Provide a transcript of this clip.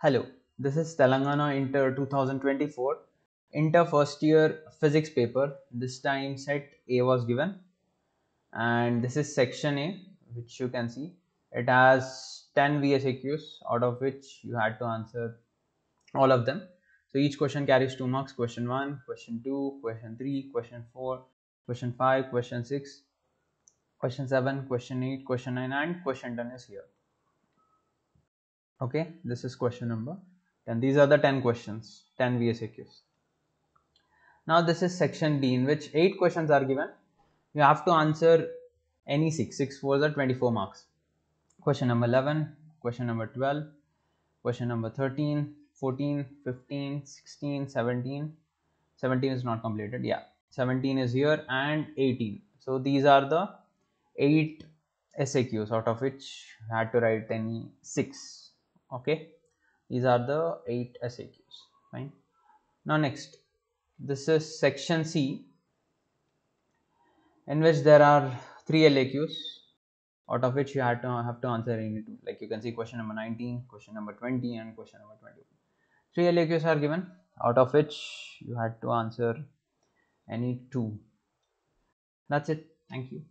Hello, this is Telangana Inter 2024 Inter first year physics paper. This time set A was given and this is section A which you can see. It has 10 VSAQs out of which you had to answer all of them. So each question carries 2 marks. Question 1, question 2, question 3, question 4, question 5, question 6, question 7, question 8, question 9 and question 10 is here okay this is question number. 10 these are the 10 questions 10 VSAQs now this is section B in which 8 questions are given. You have to answer any 6 6 for the 24 marks. Question number 11 question number 12 question number 13 14 15 16 17 17 is not completed yeah. 17 is here and 18 so these are the 8 SAQs out of which you had to write any 6 okay. These are the eight SAQs fine. Now next this is section C in which there are three LAQs out of which you have to have to answer any two. Like you can see question number 19 question number 20 and question number 21 three LAQs are given out of which you had to answer any two. That's it. Thank you